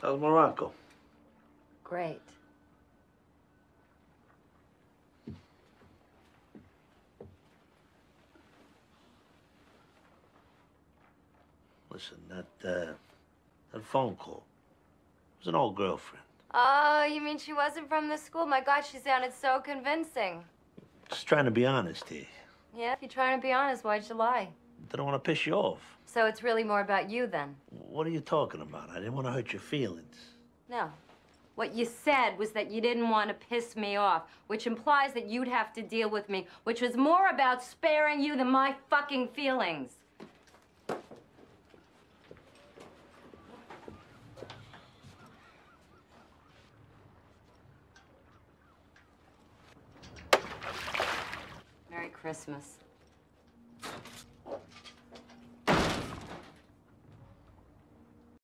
How's Morocco? Great. Listen, that, uh, that phone call it was an old girlfriend. Oh, you mean she wasn't from the school? My God, she sounded so convincing. Just trying to be honest here. Yeah, if you're trying to be honest, why'd you lie? Didn't want to piss you off. So it's really more about you then? What are you talking about? I didn't want to hurt your feelings. No. What you said was that you didn't want to piss me off, which implies that you'd have to deal with me, which was more about sparing you than my fucking feelings. Merry Christmas.